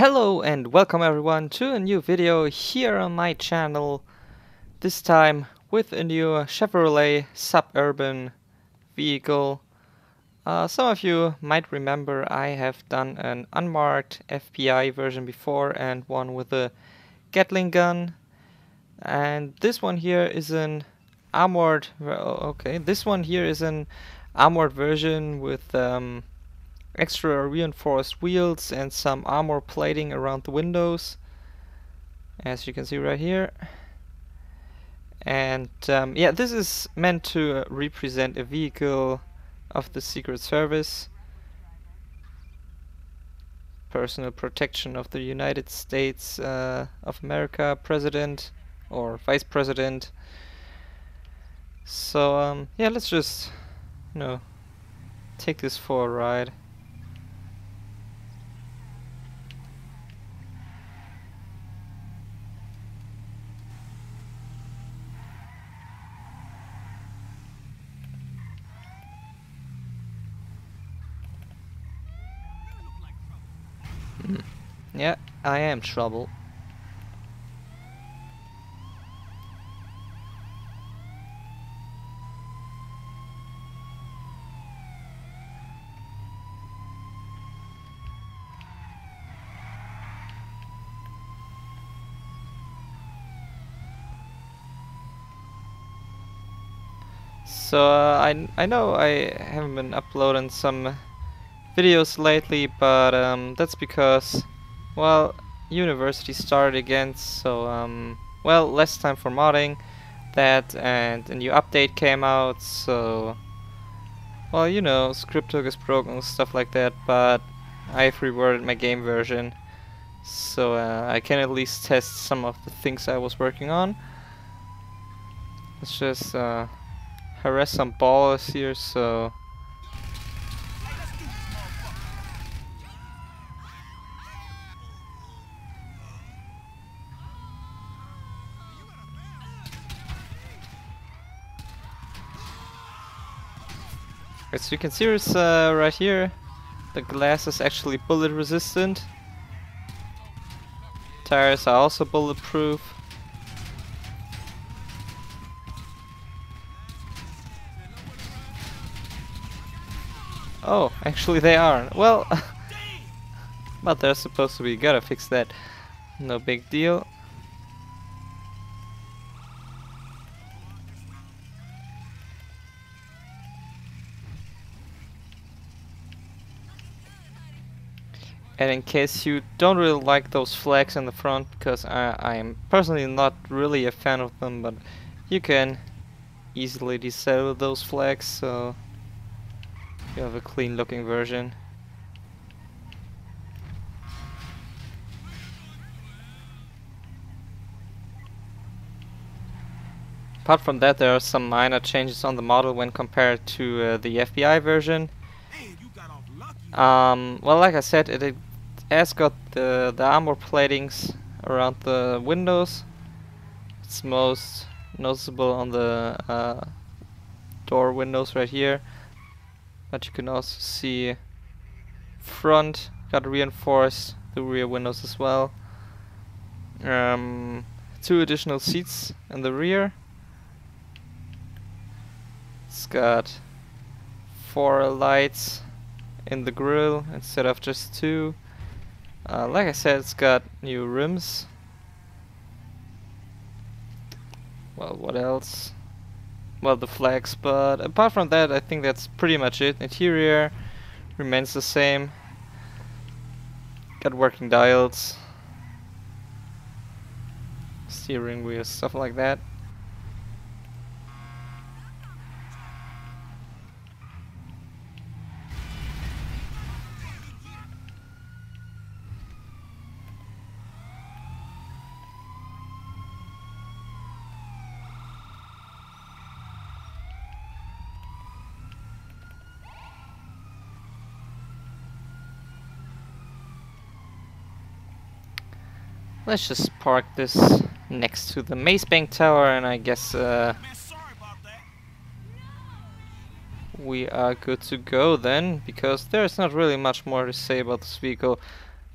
Hello and welcome everyone to a new video here on my channel. This time with a new Chevrolet Suburban vehicle. Uh, some of you might remember I have done an unmarked FBI version before and one with a Gatling gun. And this one here is an armored, okay, this one here is an armored version with um, extra reinforced wheels and some armor plating around the windows as you can see right here. And um, yeah this is meant to uh, represent a vehicle of the Secret Service. Personal protection of the United States uh, of America president or vice president. So um, yeah let's just you know take this for a ride Yeah, I am trouble. So uh, I I know I haven't been uploading some videos lately, but um, that's because well, university started again, so um, well, less time for modding that and a new update came out, so well, you know, Scripthook is broken, stuff like that, but I've reworded my game version, so uh, I can at least test some of the things I was working on. Let's just uh, harass some Ballas here, so As you can see it's, uh, right here, the glass is actually bullet resistant. Tires are also bulletproof. Oh, actually they are. Well, but they're supposed to be. Gotta fix that. No big deal. And in case you don't really like those flags in the front, because I, I am personally not really a fan of them, but you can easily disable those flags, so you have a clean looking version. Apart from that, there are some minor changes on the model when compared to uh, the FBI version. Um, well, like I said, it, has got the, the armor platings around the windows. It's most noticeable on the uh, door windows right here. But you can also see front got reinforced, the rear windows as well. Um, two additional seats in the rear. It's got four lights in the grill instead of just two. Uh, like I said, it's got new rims. Well, what else? Well, the flags, but apart from that, I think that's pretty much it. Interior remains the same. Got working dials. Steering wheel, stuff like that. Let's just park this next to the Maze Bank Tower and I guess uh, we are good to go then because there's not really much more to say about this vehicle.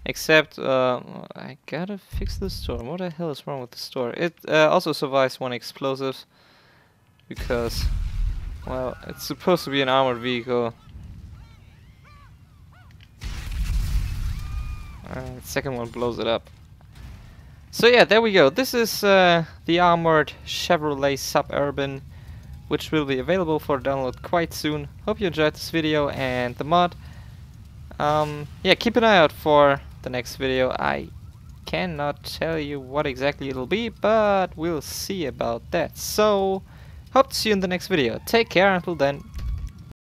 Except, uh, I gotta fix the storm. What the hell is wrong with the store? It uh, also survives one explosive. Because, well, it's supposed to be an armored vehicle. Second one blows it up. So yeah, there we go. This is uh, the armored Chevrolet Suburban, which will be available for download quite soon. Hope you enjoyed this video and the mod. Um, yeah, keep an eye out for the next video. I cannot tell you what exactly it'll be, but we'll see about that. So, hope to see you in the next video. Take care until then.